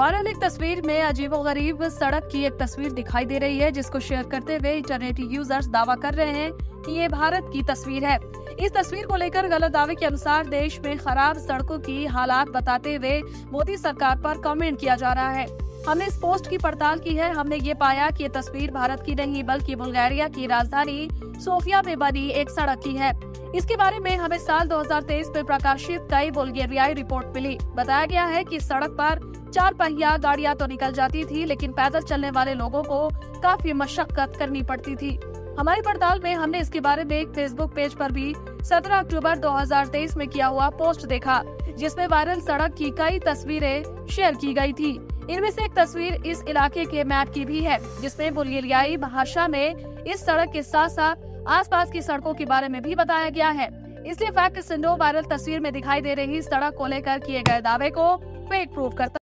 Viral एक तस्वीर में अजीबो गरीब सड़क की एक तस्वीर दिखाई दे रही है, जिसको शेयर करते हुए इंटरनेट यूज़र्स दावा कर रहे हैं कि ये भारत की तस्वीर है। इस तस्वीर को लेकर गलत दावे के अनुसार देश में खराब सड़कों की हालात बताते हुए मोदी सरकार पर कमेंट किया जा रहा है। हमने इस पोस्ट की पड़ताल की है। हमने ये पाया कि ये तस्वीर भारत की नहीं, बल्कि बुल्गारिया की राजधानी सोफिया में बनी एक सड़क की है। इसके बारे में हमें साल 2023 में प्रकाशित कई बुल्गेरियाई रिपोर्ट मिली। बताया गया है कि सड़क पर चार पहिया गाड़ियाँ तो निकल जाती थी, लेकिन पैदल चलने वाले लोगों को काफ़ी मशक्कत करनी पड़ती थी। हमारी पड़ताल में हमने इसके बारे में एक फेसबुक पेज पर भी 17 अक्टूबर 2023 में किया हुआ पोस्ट देखा, जिसमें वायरल सड़क की कई तस्वीरें शेयर की गई थी। इनमें से एक तस्वीर इस इलाके के मैप की भी है, जिसमें बुल्गेरियाई भाषा में इस सड़क के साथ साथ आसपास की सड़कों के बारे में भी बताया गया है। इसलिए फैक्ट सिंडो वायरल तस्वीर में दिखाई दे रही सड़क को लेकर किए गए दावे को फेक प्रूफ करता